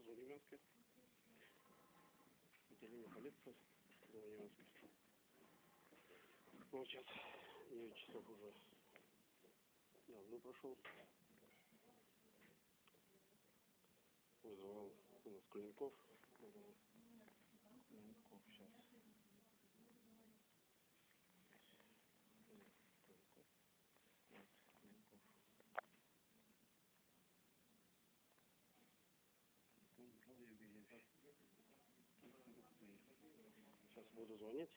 Звониманская. Отделение полиции. Звониманская. Ну, сейчас 9 часов уже давно прошел. Вызывал у нас Клинков. Клинков сейчас. Буду звонить.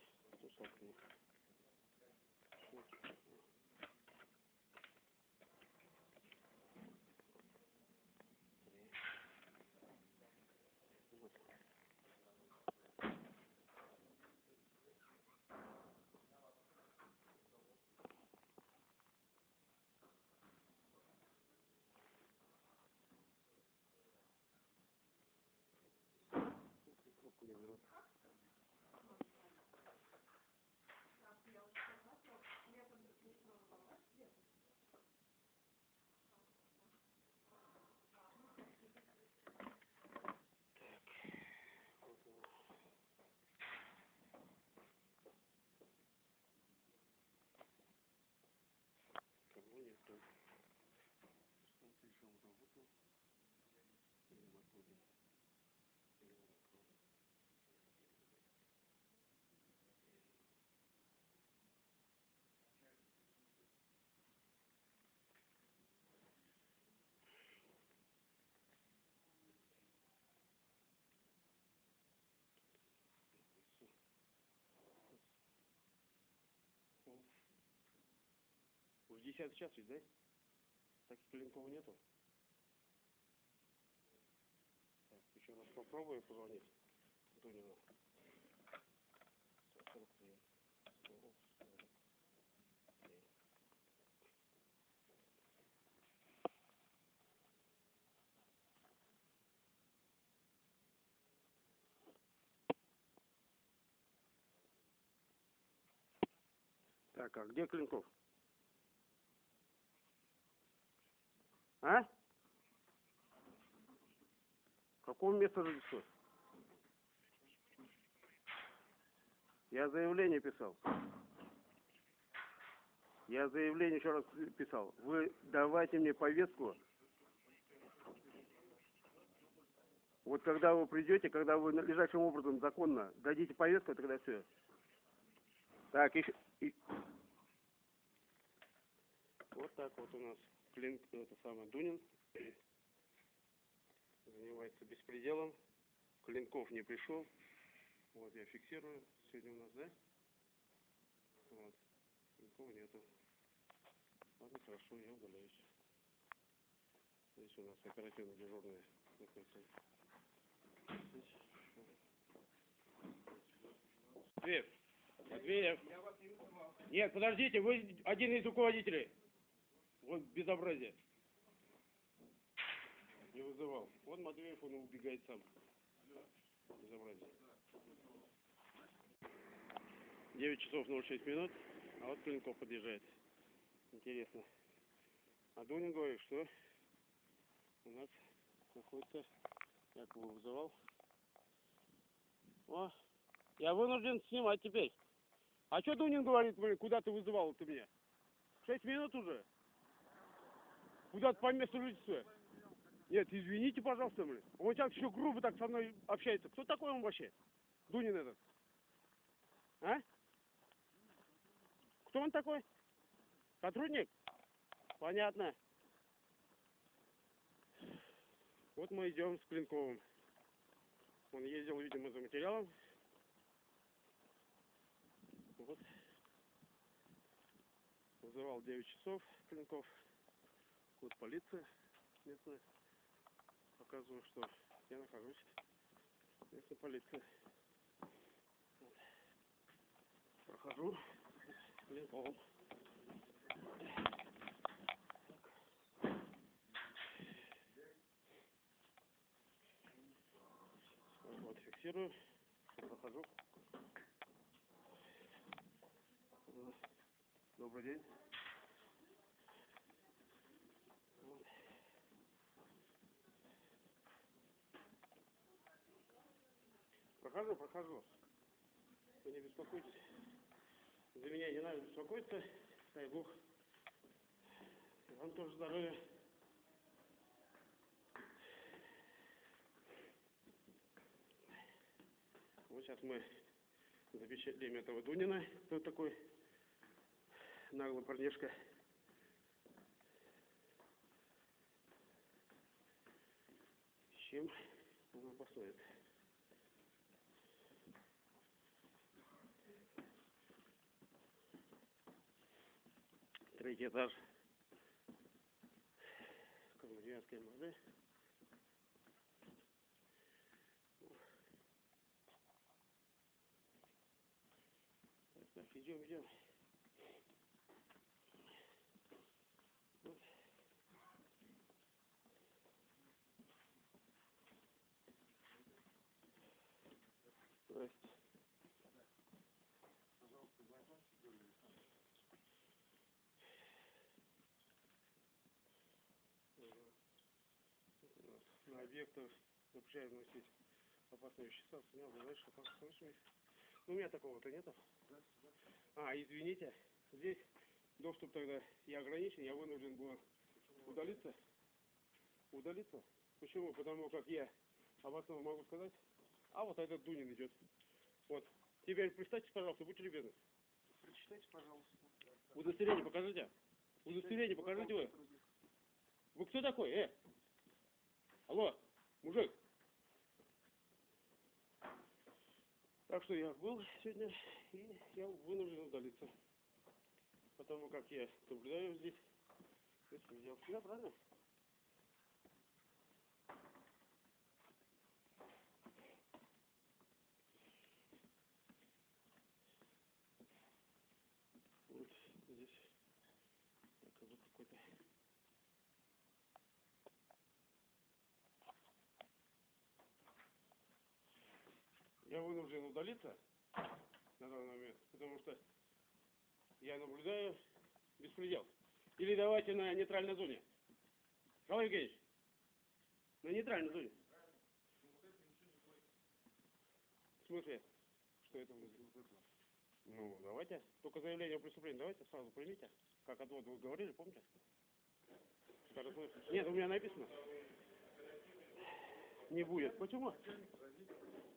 Уже десятый час ведь, да? Так и Клинкова нету? Так, еще раз попробую позвонить Дунину. 143, 143. Так, а где Клинков? А? Какого места жительства? Я заявление писал. Я заявление еще раз писал. Вы давайте мне повестку. Вот когда вы придете, когда вы надлежащим образом законно дадите повестку, тогда все. Так, еще... и- Вот так вот у нас Клин, это самое, Дунин занимается беспределом. Клинков не пришел. Вот я фиксирую. Сегодня у нас, да? Вот. Клинкова нету. Ладно, хорошо, я удаляюсь. Здесь у нас оперативно дежурные находятся. Матвеев, Матвеев. Нет, подождите, вы один из руководителей. Вот безобразие. Не вызывал. Вот Матвеев, он убегает сам. Безобразие. 9 часов 06 минут, а вот Клинков подъезжает. Интересно. А Дунин говорит, что у нас находится, якобы вызывал. О, я вынужден снимать теперь. А что Дунин говорит, блин, куда ты вызывал ты меня? Шесть минут уже. Куда-то по месту жительства. Нет, извините, пожалуйста, блин. Он сейчас еще грубо так со мной общается. Кто такой он вообще? Дунин этот. А? Кто он такой? Сотрудник? Понятно. Вот мы идем с Клинковым. Он ездил, видимо, за материалом. Вот. Вызывал 9 часов Клинков. Код полиции местная. Показываю, что я нахожусь полиции. Вот. Прохожу Клинковым. Вот, фиксирую. Прохожу. Добрый день. Прохожу, прохожу. Вы не беспокойтесь. За меня не надо беспокоиться. Дай Бог. Вам тоже здоровья. Вот сейчас мы запечатлим этого Дунина. Кто такой наглый парнишка. Чем он обоснует? Третий этаж. Коммунистической МВД. Так, так, идем, идем. Вот. Здрасте. Ага. Вот у нас На объектах запрещают носить опасные вещества, снял, опасные вещества. Ну, у меня такого-то нету. А, извините, здесь доступ тогда я ограничен, я вынужден был удалиться. Удалиться. Почему? Потому как я об этом могу сказать. А вот этот Дунин идет. Вот. Теперь представьте, пожалуйста, будьте любезны. Прочитайте, пожалуйста. Удостоверение покажите. Удостоверение покажите вы. Вы кто такой, э? Алло, мужик. Так что я был сегодня, и я вынужден удалиться. Потому как я наблюдаю здесь беспредел. Да, правильно? Вот здесь якобы какой-то Я вынужден удалиться на данный момент, потому что я наблюдаю беспредел. Или давайте на нейтральной зоне. Николай Евгеньевич, на нейтральной зоне. В смысле? Что это? Ну, давайте. Только заявление о преступлении давайте сразу примите. Как отвод вы говорили, помните? Нет, у меня написано. Не будет. Почему?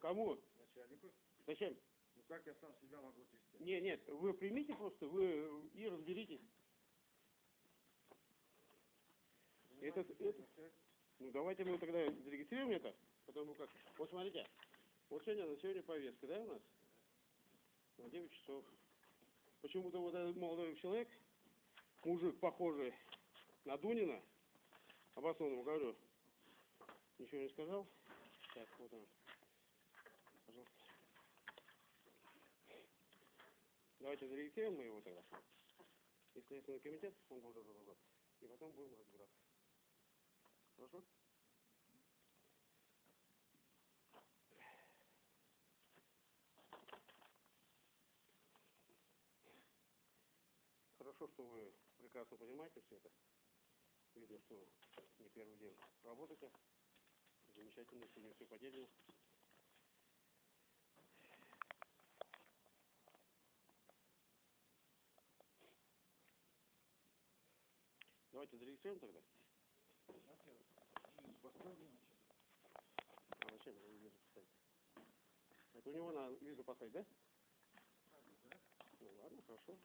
Кому? Зачем? Ну как я сам себя могу отвести? Не, нет, вы примите просто, вы и разберитесь. Это, это, ну давайте мы тогда зарегистрируем это, потому как, вот смотрите, вот сегодня, на сегодня повестка, да, у нас? На 9 часов. Почему-то вот этот молодой человек, мужик, похожий на Дунина, обоснованно говорю, ничего не сказал. Так, вот он. Пожалуйста. Давайте зарегистрируем мы его тогда. И Следственный комитет, он будет разобраться. И потом будем разбираться. Хорошо? Хорошо, что вы прекрасно понимаете все это. Видно, что не первый день работаете. Замечательно, сегодня все поделено. Давайте зарегистрируем тогда. А зачем его визу поставить? Это у него на визу поставить, да? Ну ладно, хорошо.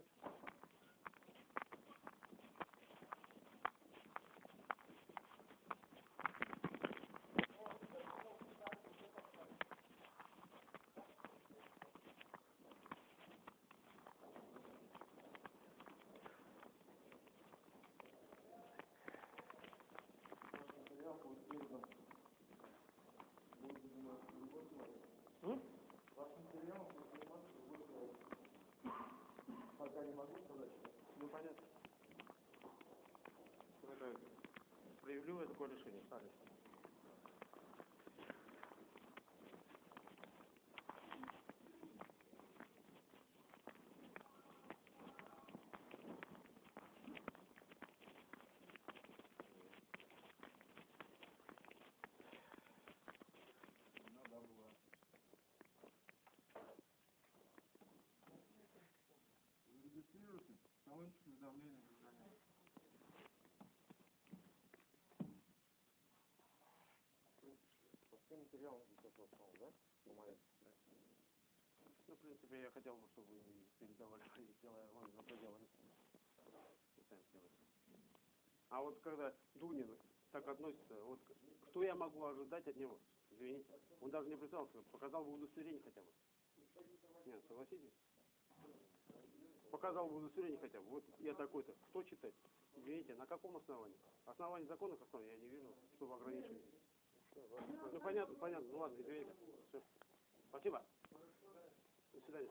us справедливое такое решение, Сталин. Зарегистрируйте, Материалам сейчас основал, да? Снимает. Ну, в принципе, я хотел бы, чтобы вы передавали мои дела, вон за сделайте. А вот когда Дунин так относится, вот кто я могу ожидать от него? Извините. Он даже не представился, показал бы удостоверение хотя бы. Нет, согласитесь? Показал бы удостоверение хотя бы. Вот я такой-то. Кто читать? Извините, на каком основании? Основании законных оснований я не вижу, чтобы ограничивать. Ну понятно, понятно. Ну ладно, извините. Всё. Спасибо. До свидания.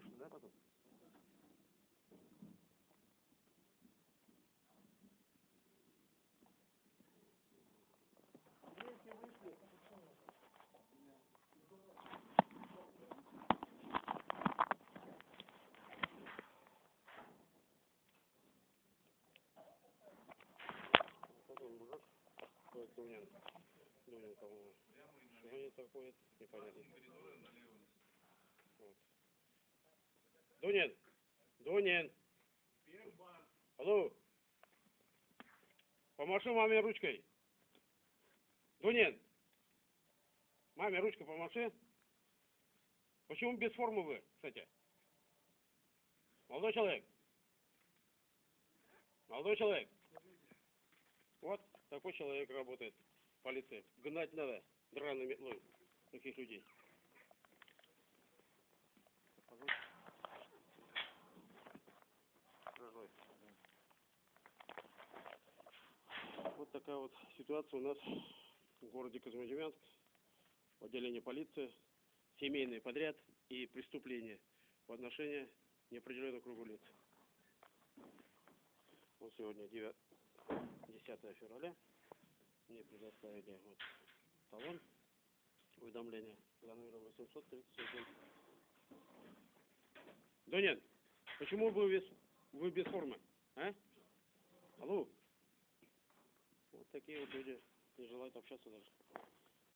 пишут, да, потом? Думнин, Думнин, по-моему. Что они такое, непонятно. Дунин! Дунин! Алло! Помаши маме ручкой. Дунин! Маме ручкой помаши. Почему без формы вы, кстати? Молодой человек. Молодой человек. Вот такой человек работает в полиции. Гнать надо драной метлой таких людей. Дорогой. Вот такая вот ситуация у нас в городе Козьмодемьянск, в отделении полиции, семейный подряд и преступления в отношении неопределенного круга лиц. Вот сегодня 9, 10 февраля. Мне предоставили вот талон уведомления за номером 837. Донин, почему вы без, вы без формы? А? Алло. Такие вот люди не желают общаться даже.